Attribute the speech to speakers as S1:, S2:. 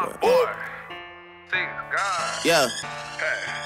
S1: but.
S2: Yeah. Hey.